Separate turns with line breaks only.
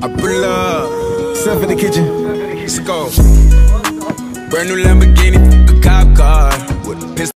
I pull up,
Stuff in the kitchen.
let's go. Brand new Lamborghini,